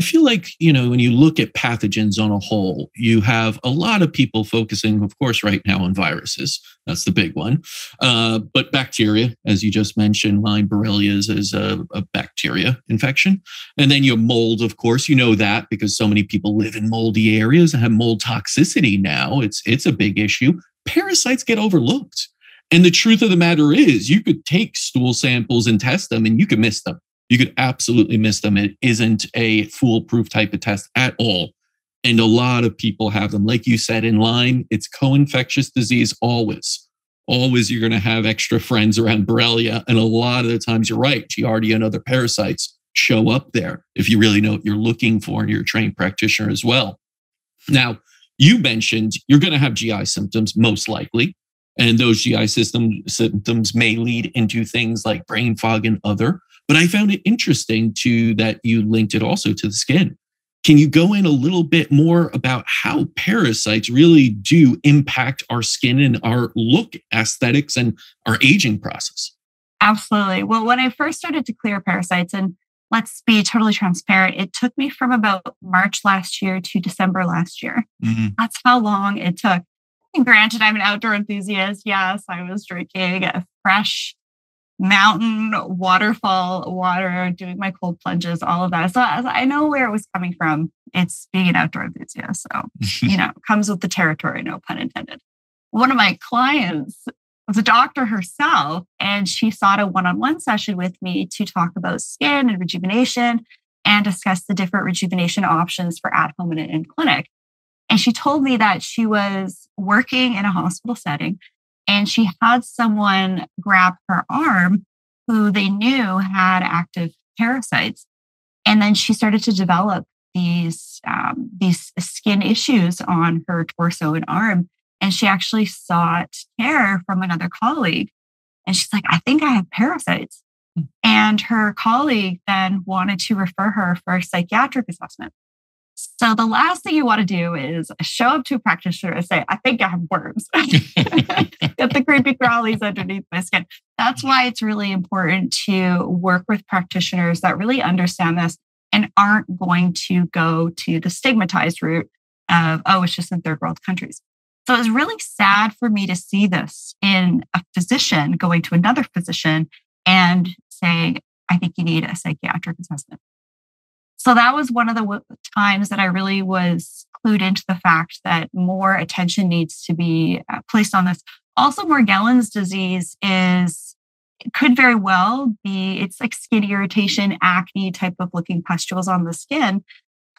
I feel like, you know, when you look at pathogens on a whole, you have a lot of people focusing, of course, right now on viruses. That's the big one. Uh, but bacteria, as you just mentioned, Lyme Borrelia is a, a bacteria infection. And then you have mold, of course, you know that because so many people live in moldy areas and have mold toxicity now. It's, it's a big issue. Parasites get overlooked. And the truth of the matter is, you could take stool samples and test them and you could miss them you could absolutely miss them. It isn't a foolproof type of test at all. And a lot of people have them. Like you said, in Lyme, it's co infectious disease always. Always, you're going to have extra friends around Borrelia. And a lot of the times, you're right, Giardia and other parasites show up there if you really know what you're looking for and you're a trained practitioner as well. Now, you mentioned you're going to have GI symptoms most likely. And those GI system symptoms may lead into things like brain fog and other. But I found it interesting to that you linked it also to the skin. Can you go in a little bit more about how parasites really do impact our skin and our look aesthetics and our aging process? Absolutely. Well, when I first started to clear parasites, and let's be totally transparent, it took me from about March last year to December last year. Mm-hmm. That's how long it took. And granted, I'm an outdoor enthusiast. Yes, I was drinking a fresh mountain, waterfall water, doing my cold plunges, all of that. So I know where it was coming from. It's being an outdoor enthusiast. So, you know, comes with the territory, no pun intended. One of my clients was a doctor herself, and she sought a one on one session with me to talk about skin and rejuvenation and discuss the different rejuvenation options for at home and in clinic. And she told me that she was working in a hospital setting and she had someone grab her arm who they knew had active parasites. And then she started to develop these um, these skin issues on her torso and arm. And she actually sought care from another colleague. And she's like, I think I have parasites. Hmm. And her colleague then wanted to refer her for a psychiatric assessment. So the last thing you want to do is show up to a practitioner and say, I think I have worms. Get the creepy crawlies underneath my skin. That's why it's really important to work with practitioners that really understand this and aren't going to go to the stigmatized route of, oh, it's just in third world countries. So it's really sad for me to see this in a physician going to another physician and saying, I think you need a psychiatric assessment. So that was one of the times that I really was clued into the fact that more attention needs to be uh, placed on this. Also, Morgellons disease is could very well be it's like skin irritation, acne type of looking pustules on the skin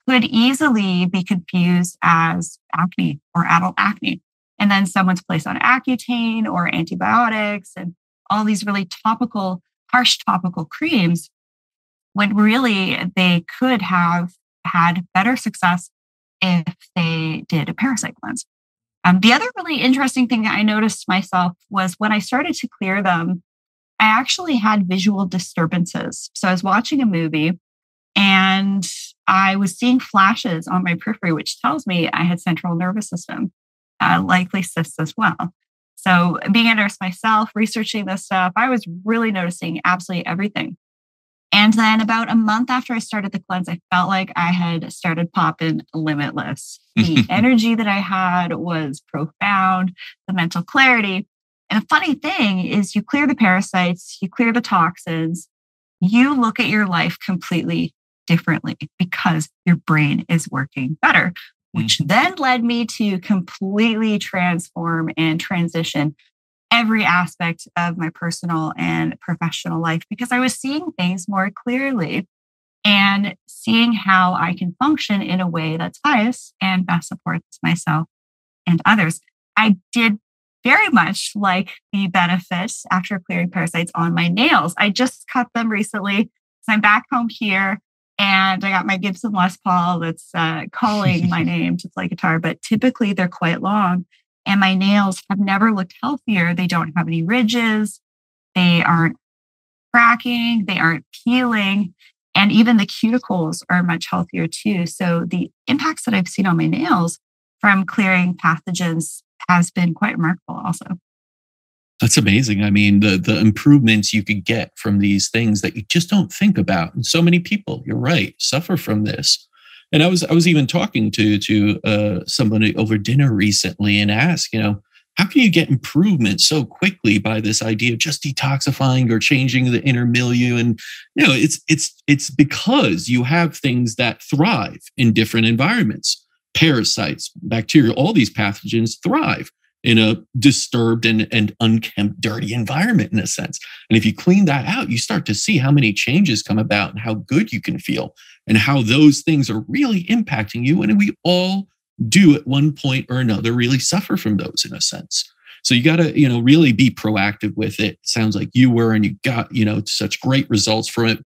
could easily be confused as acne or adult acne. And then someone's placed on Accutane or antibiotics and all these really topical, harsh topical creams when really they could have had better success if they did a parasite cleanse. Um, the other really interesting thing that I noticed myself was when I started to clear them, I actually had visual disturbances. So I was watching a movie and I was seeing flashes on my periphery, which tells me I had central nervous system, uh, likely cysts as well. So being a nurse myself, researching this stuff, I was really noticing absolutely everything. And then about a month after I started the cleanse, I felt like I had started popping limitless. The energy that I had was profound, the mental clarity. And the funny thing is, you clear the parasites, you clear the toxins, you look at your life completely differently because your brain is working better, which mm-hmm. then led me to completely transform and transition every aspect of my personal and professional life because I was seeing things more clearly and seeing how I can function in a way that's highest and best supports myself and others. I did very much like the benefits after clearing parasites on my nails. I just cut them recently. So I'm back home here and I got my Gibson Les Paul that's uh, calling my name to play guitar, but typically they're quite long and my nails have never looked healthier. They don't have any ridges, they aren't cracking, they aren't peeling, and even the cuticles are much healthier too. So the impacts that I've seen on my nails from clearing pathogens has been quite remarkable also. That's amazing. I mean, the the improvements you could get from these things that you just don't think about. And so many people, you're right, suffer from this. And I was I was even talking to to uh, somebody over dinner recently and asked, you know, how can you get improvement so quickly by this idea of just detoxifying or changing the inner milieu? And you know, it's it's it's because you have things that thrive in different environments. Parasites, bacteria, all these pathogens thrive in a disturbed and, and unkempt, dirty environment in a sense. And if you clean that out, you start to see how many changes come about and how good you can feel and how those things are really impacting you. And we all do at one point or another really suffer from those in a sense. So you got to, you know, really be proactive with it. it. Sounds like you were, and you got, you know, such great results from it.